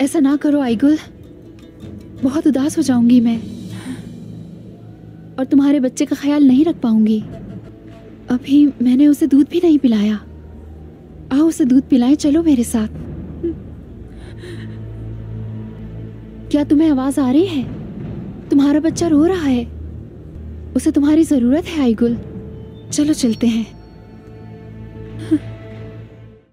ऐसा ना करो आईगुल बहुत उदास हो जाऊँगी मैं। और तुम्हारे बच्चे का ख्याल नहीं रख पाऊँगी। अभी मैंने उसे दूध भी नहीं पिलाया। आओ उसे दूध पिलाएँ, चलो मेरे साथ। क्या तुम्हें आवाज़ आ रही है? तुम्हारा बच्चा रो रहा है। उसे तुम्हारी ज़रूरत है आईगुल चलो चलते हैं।